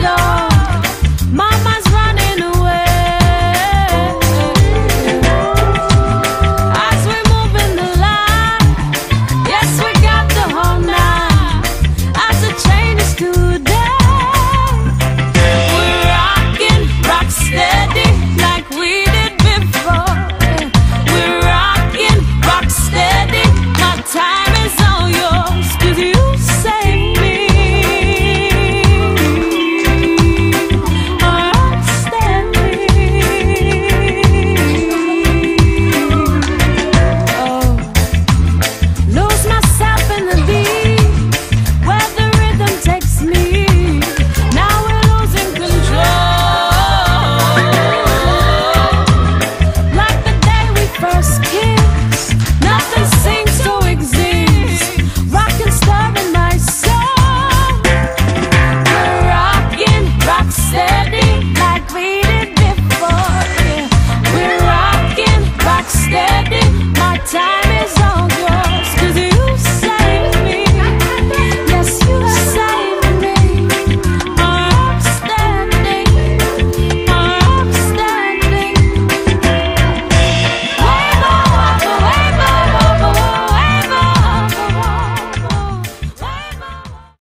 miedo.